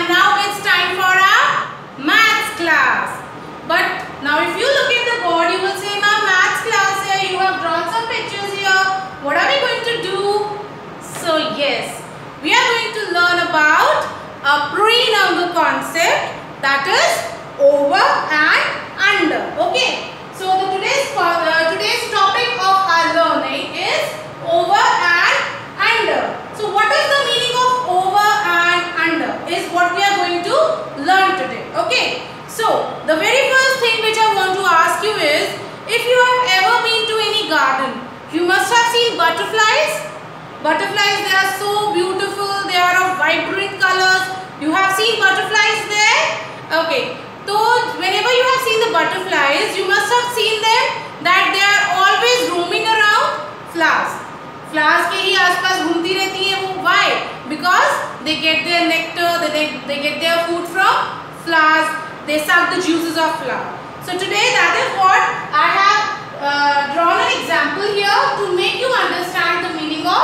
and now it's time for our maths class. But now if you look at the board, you will say, my maths class here, you have drawn some pictures here. What are we going to do? So yes, we are going to learn about a pre-number concept that is over and under. Okay. Okay. So whenever you have seen the butterflies, you must have seen them that they are always roaming around flowers. Flowers के ही आसपास घूमती रहती हैं वो why? Because they get their nectar, they, they, they get their food from flowers. They suck the juices of flower. So today that is what I have uh, drawn an example here to make you understand the meaning of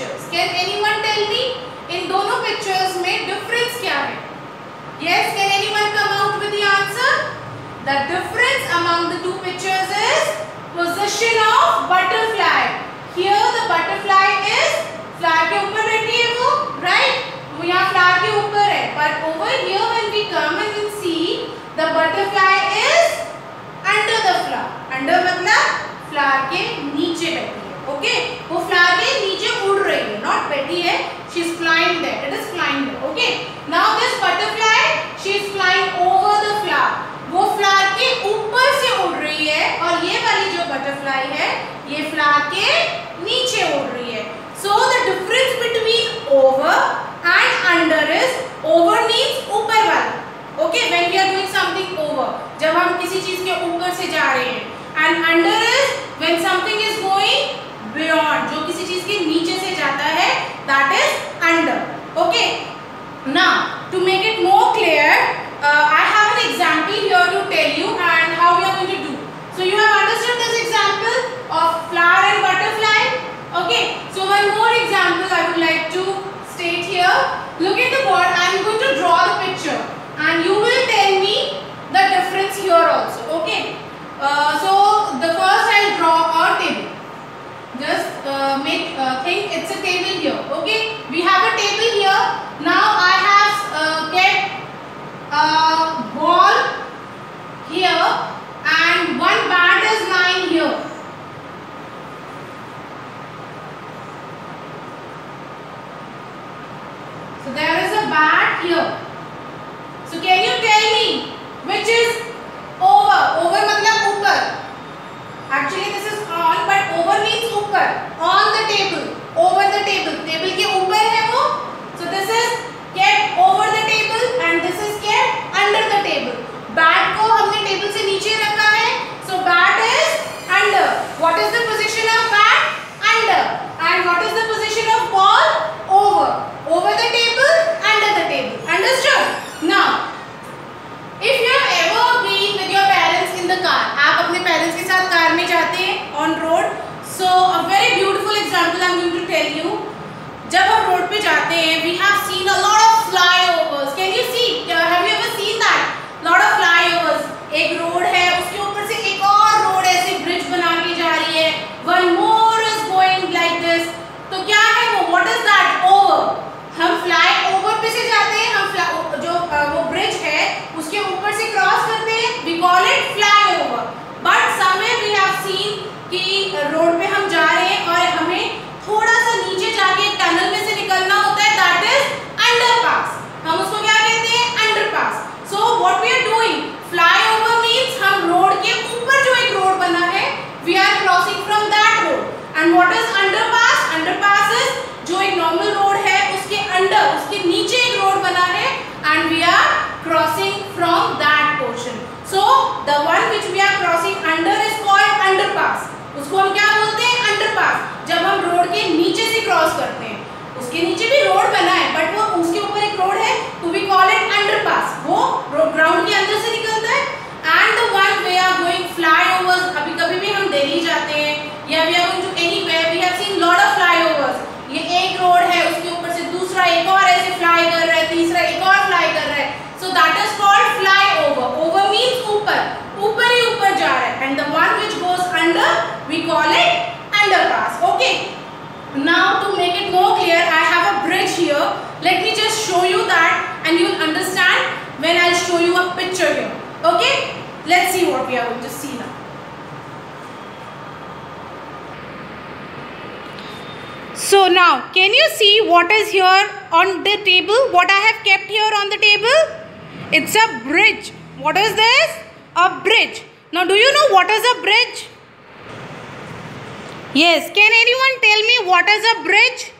pictures can anyone tell me इन दोनों pictures में difference क्या है yes can anyone come out with the answer the difference among the two pictures is position of butterfly here the butterfly is flower के ऊपर बैठी है वो right वो यहाँ फ्लावर के ऊपर है पर over here when we come and see the butterfly is under the flower under मतलब फ्लावर के नीचे बैठी ओके वो फ्लैग है नीचे उड़ रही है नॉट बैठी है she is flying that it is flying okay now this butterfly she is flying over the flag वो फ्लैग के ऊपर से उड़ रही है और ये वाली जो बटरफ्लाई है ये फ्लैग के नीचे उड़ रही है so the difference between over and under is over means ऊपर वाला okay when we are doing something over जब हम किसी चीज के ऊपर से जा रहे हैं एंड अंडर इसके नीचे से जाता है दैट इज अंडर ओके ना to make it more clear I have an example here to tell you and how you are going to do so you have understood this example of flower and butterfly okay so one more example I would like to state here look at the board I am going to draw the picture and you here. So can you tell me which is over? Over मतलब ऊपर. Actually this is on but over means ऊपर. On the table. Over the table. Table के ऊपर है वो. So this is kept over the table and this is kept under the table. Bat को हमने table से नीचे रखा उसको हम क्या बोलते हैं अंडरपास जब हम रोड के नीचे से क्रॉस करते हैं उसके नीचे भी रोड बना है बट वो उसके ऊपर एक रोड है तो वी कॉल इट अंडरपास वो ग्राउंड के अंदर से निकलता है and the one way are going flyovers कभी कभी भी हम दिल्ली जाते हैं या we are going to anyway we have seen lot of flyovers ये एक रोड है उसके ऊपर से दूसरा एक और ऐसे फ्लाई कर रहा है तीसरा एक और फ्लाई कर रहा है so that is called fly call it underpass. Okay. Now to make it more clear, I have a bridge here. Let me just show you that and you'll understand when I'll show you a picture here. Okay. Let's see what we are going to see now. So now, can you see what is here on the table? What I have kept here on the table? It's a bridge. What is this? A bridge. Now, do you know what is a bridge? Yes, can anyone tell me what is a bridge?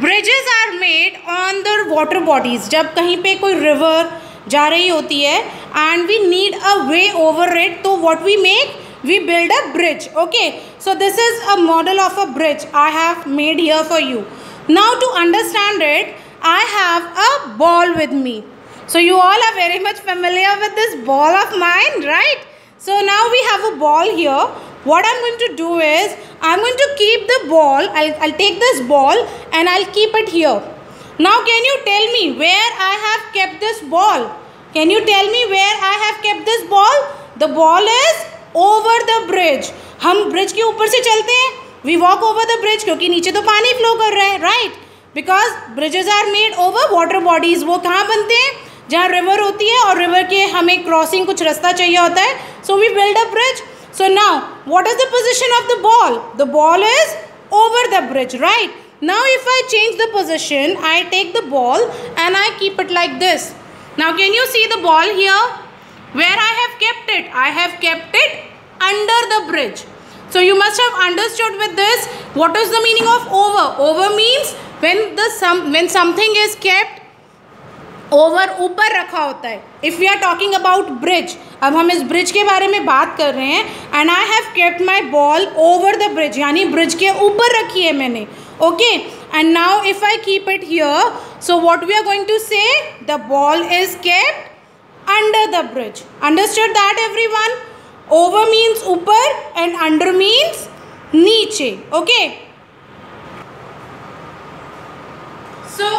Bridges are made on the water bodies. जब कहीं पर river जा रही and we need a way over it, तो what we make? We build a bridge. Okay, so this is a model of a bridge I have made here for you. Now to understand it, I have a ball with me. So you all are very much familiar with this ball of mine, right? So now we have a ball here. what I'm going to do is I'm going to keep the ball I'll, I'll take this ball and I'll keep it here now can you tell me where I have kept this ball can you tell me where I have kept this ball the ball is over the bridge hum bridge ke upar se chalte hain we walk over the bridge kyunki niche to pani flow kar raha hai right because bridges are made over water bodies wo kahan bante hain jahan river hoti hai aur river ke hame crossing kuch rasta chahiye hota hai so we build a bridge So now, what is the position of the ball? The ball is over the bridge, right? Now if I change the position, I take the ball and I keep it like this. Now can you see the ball here? Where I have kept it? I have kept it under the bridge. So you must have understood with this, what is the meaning of over? Over means when, the some, when something is kept over ऊपर रखा होता है if we are talking about bridge अब हम इस bridge के बारे में बात कर रहे हैं and I have kept my ball over the bridge यानी ब्रिज के ऊपर रखी है मैंने okay and now if I keep it here so what we are going to say the ball is kept under the bridge understand that every one over means ऊपर and under means नीचे okay so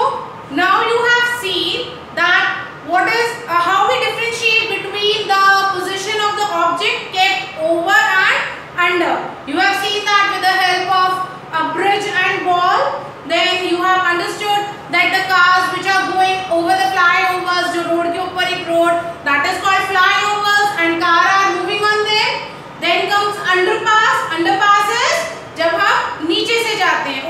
now you have seen that what is uh, how we differentiate between the position of the object kept over and under. You have seen that with the help of a bridge and ball. Then you have understood that the cars which are going over the flyovers, the road के ऊपर road that is called flyovers and car are moving on there. Then comes underpass. Underpass is जब हम नीचे से जाते हैं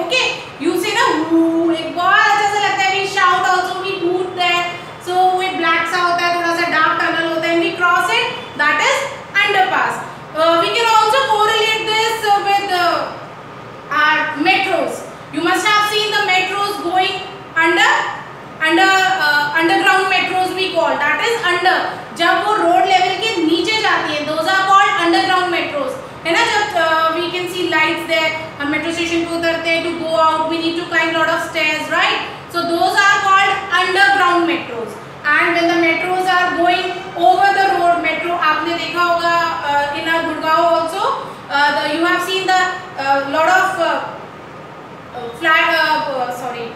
हम metro station पे उतरते हैं to go out we need to climb lot of stairs right so those are called underground metros and when the metros are going over the road metro आपने देखा होगा in our Gurgaon also the you have seen the lot of flat sorry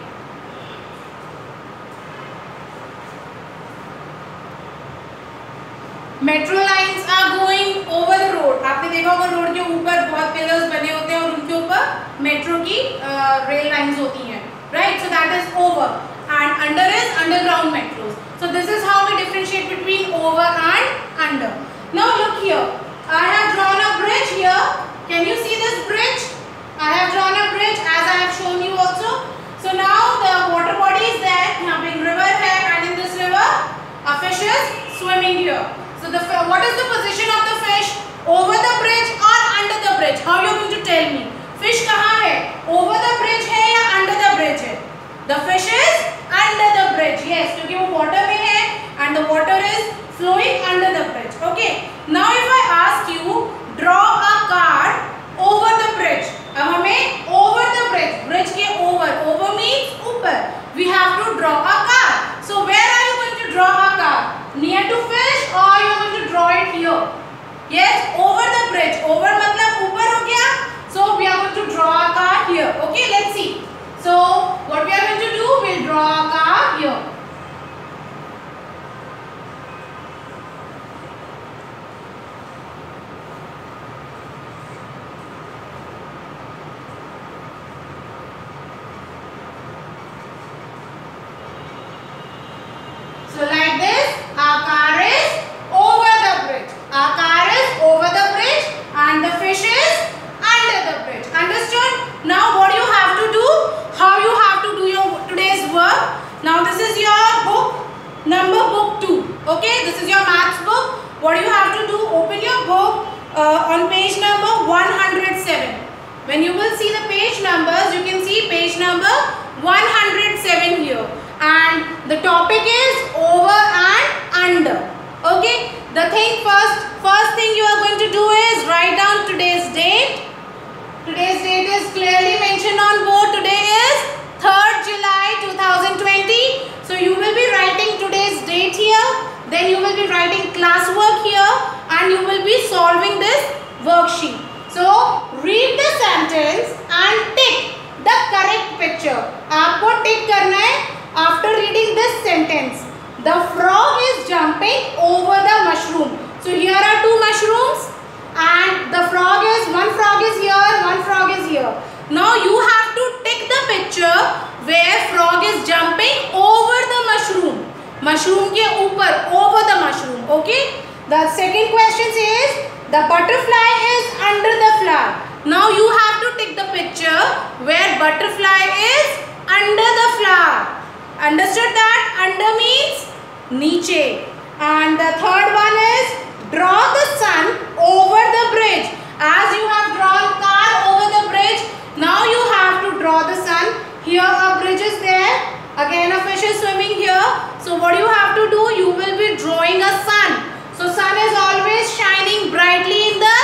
metro lines are going over the road आपने देखा होगा road के ऊपर बहुत pillars बने होते हैं Metro मेट्रो की रेल लाइंस होती हैं right so that and under is underground metros. So this is how we differentiate between over and under. Now look here. I have drawn a bridge here. Can you see this bridge? I have drawn a bridge as I have shown you also. So now the water body is there. The fish is under the bridge. Yes, क्योंकि वो water में है and the water is flowing under the bridge. Okay. Now if I ask you draw a card over the bridge. अब हमें number book 2 okay this is your maths book what you have to do open your book uh, on page number 107 when you will see the page numbers you can see page number 107 here and the topic is over and under okay the thing first first thing you are going to do is write down today's date today's date is clearly classwork here and you will be solving this worksheet. So read the sentence and tick the correct picture. आपको tick करना है after reading this sentence. The frog is jumping over the mushroom. So here are two mushrooms and the frog is, one frog is here, one frog is here. Now you have to tick the picture where frog is jumping. Mushroom के ऊपर over the mushroom okay the second question is the butterfly is under the flower now you have to take the picture where butterfly is under the flower understood that under means नीचे and the third one is draw the sun over the bridge as you have drawn car over the bridge now you have to draw the sun here a bridge is there again a fish is swimming here so what you have to do, you will be drawing a sun. So sun is always shining brightly in the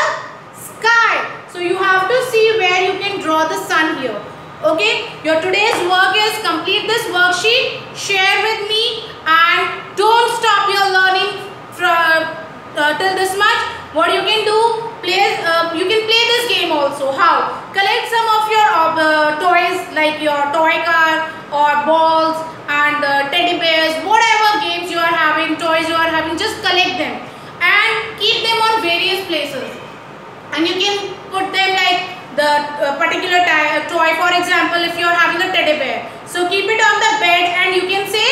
sky. So you have to see where you can draw the sun here. Okay, your today's work is complete this worksheet, share with me and don't stop your learning from uh, till this much what you can do play uh, you can play this game also how collect some of your uh, toys like your toy car or balls and uh, teddy bears whatever games you are having toys you are having just collect them and keep them on various places and you can put them like the uh, particular uh, toy for example if you are having a teddy bear so keep it on the bed and you can say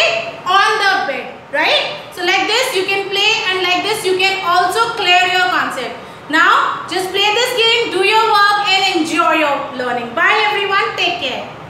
on the bed right so like this you can play and like this you can also clear your concept. Now just play this game, do your work and enjoy your learning. Bye everyone. Take care.